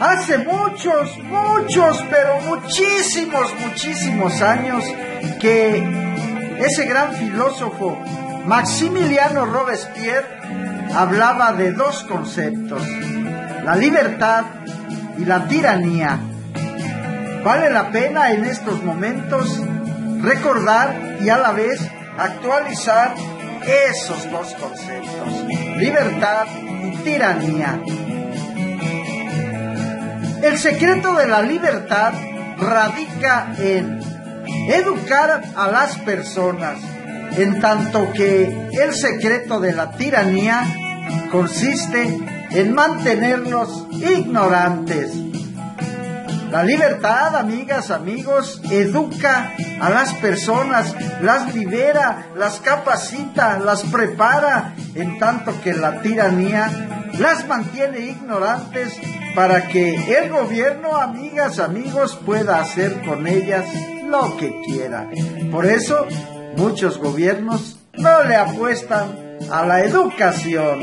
Hace muchos, muchos, pero muchísimos, muchísimos años que ese gran filósofo Maximiliano Robespierre hablaba de dos conceptos, la libertad y la tiranía. Vale la pena en estos momentos recordar y a la vez actualizar esos dos conceptos, libertad y tiranía. El secreto de la libertad radica en educar a las personas, en tanto que el secreto de la tiranía consiste en mantenerlos ignorantes. La libertad, amigas, amigos, educa a las personas, las libera, las capacita, las prepara, en tanto que la tiranía las mantiene ignorantes para que el gobierno, amigas, amigos, pueda hacer con ellas lo que quiera. Por eso, muchos gobiernos no le apuestan a la educación.